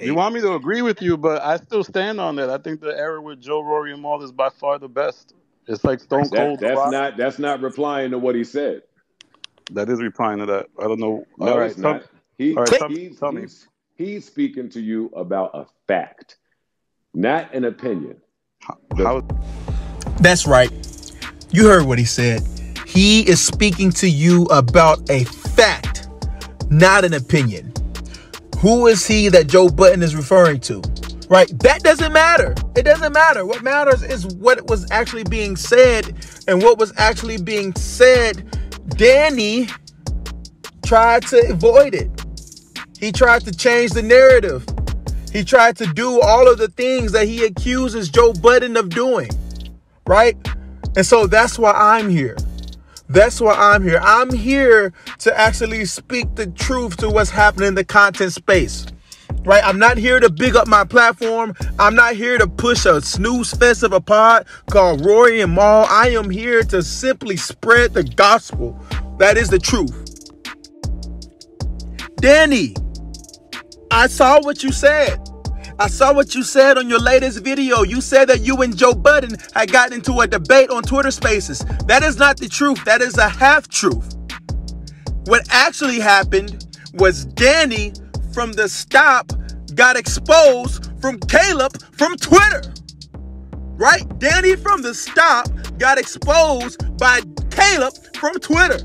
You want me to agree with you, but I still stand on that. I think the era with Joe, Rory, and Mal is by far the best. It's like Stone Cold. That, that's not that's not replying to what he said. That is replying to that. I don't know. No, all right, it's not. He, all right, tell, he's, tell me. He's, he's, speaking to you about a fact, not an opinion. How? That's right. You heard what he said. He is speaking to you about a fact, not an opinion. Who is he that Joe Budden is referring to? Right? That doesn't matter. It doesn't matter. What matters is what was actually being said and what was actually being said. Danny tried to avoid it. He tried to change the narrative. He tried to do all of the things that he accuses Joe Budden of doing. Right? And so that's why I'm here. That's why I'm here. I'm here to actually speak the truth to what's happening in the content space. Right? I'm not here to big up my platform. I'm not here to push a snooze fest of a pod called Rory and Mal. I am here to simply spread the gospel. That is the truth. Danny, I saw what you said. I saw what you said on your latest video. You said that you and Joe Budden had gotten into a debate on Twitter Spaces. That is not the truth. That is a half truth. What actually happened was Danny from the stop got exposed from Caleb from Twitter. Right? Danny from the stop got exposed by Caleb from Twitter.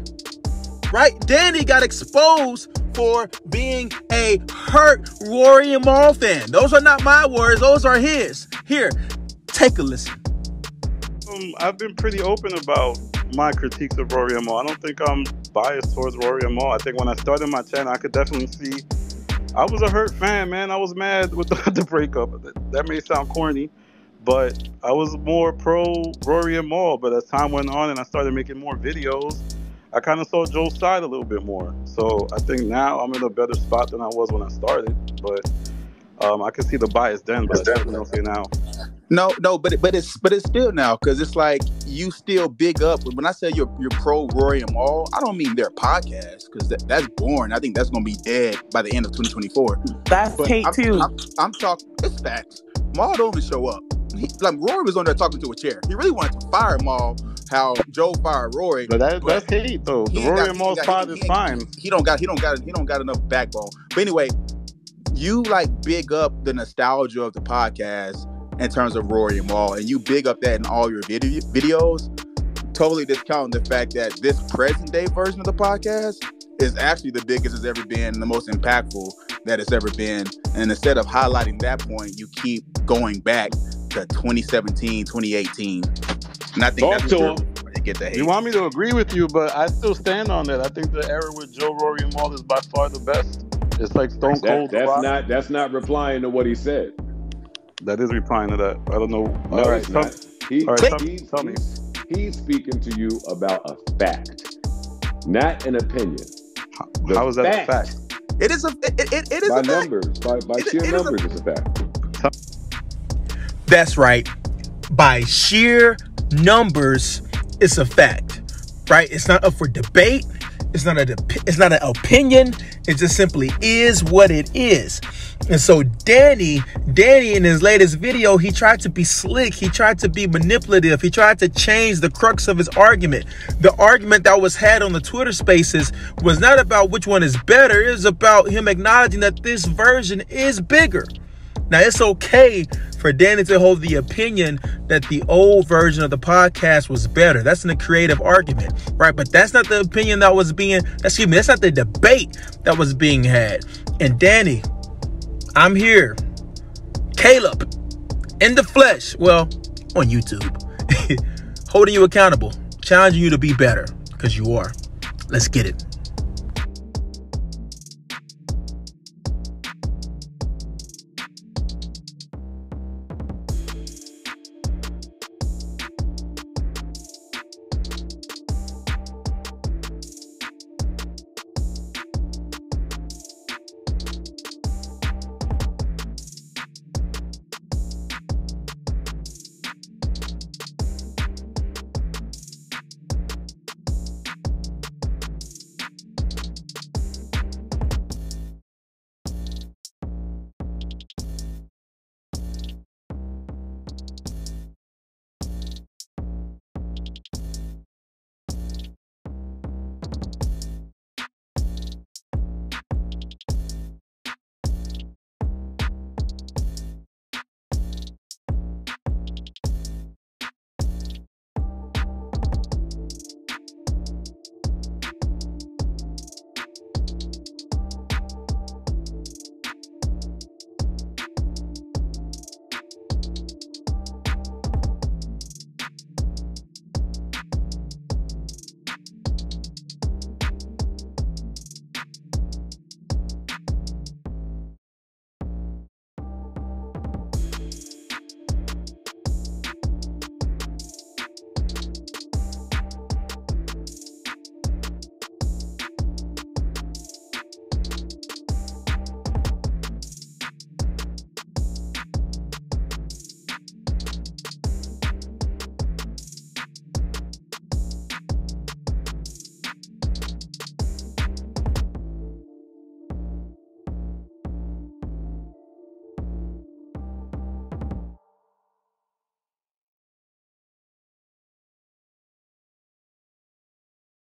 Right? Danny got exposed for being a hurt Rory and Mal fan. Those are not my words, those are his. Here, take a listen. Um, I've been pretty open about my critiques of Rory and Mal. I don't think I'm biased towards Rory and Mal. I think when I started my channel, I could definitely see I was a hurt fan, man. I was mad with the, the breakup. That may sound corny, but I was more pro Rory and Mal. But as time went on and I started making more videos, I kind of saw Joe's side a little bit more. So I think now I'm in a better spot than I was when I started. But um, I can see the bias then, but I don't see now. No, no, but but it's but it's still now because it's like you still big up. When I say you're you're pro Rory and Mal, I don't mean their podcast because that, that's boring. I think that's gonna be dead by the end of 2024. That's but hate I'm, too. I'm, I'm, I'm talking. It's facts. Mal don't even show up. He, like Rory was on there talking to a chair. He really wanted to fire Mal how Joe fired Rory. But, that, but that's hate though. The Rory got, and Mal's pod is fine. He don't got he don't got he don't got enough backbone. But anyway, you like big up the nostalgia of the podcast in terms of Rory and Mal, and you big up that in all your video videos. Totally discounting the fact that this present day version of the podcast is actually the biggest it's ever been, the most impactful that it's ever been. And instead of highlighting that point, you keep going back to 2017, 2018. And I think Talk that's to him. You get the hate. You want me to agree with you, but I still stand on that. I think the era with Joe, Rory, and Mal is by far the best. It's like Stone Cold. That, that's not that's not replying to what he said. That is replying to that. I don't know. No, all right, tell, he, all right, tell, he's, tell me. He's speaking to you about a fact, not an opinion. How, how is that fact. a fact? It is a it, it, it is by a numbers, fact. by by it, sheer it numbers, is a, it's a fact. That's right. By sheer numbers, it's a fact. Right? It's not up for debate. It's not a it's not an opinion. It just simply is what it is. And so Danny, Danny in his latest video, he tried to be slick. He tried to be manipulative. He tried to change the crux of his argument. The argument that was had on the Twitter spaces was not about which one is better. It was about him acknowledging that this version is bigger. Now it's okay for Danny to hold the opinion that the old version of the podcast was better. That's in a creative argument, right? But that's not the opinion that was being, excuse me, that's not the debate that was being had. And Danny, I'm here. Caleb, in the flesh, well, on YouTube, holding you accountable, challenging you to be better, because you are. Let's get it.